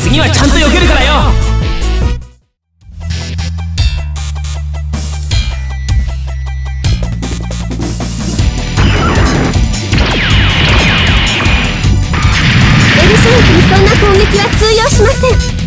次はちゃんと避けるからよ。ベルシャンクにそんな攻撃は通用しません。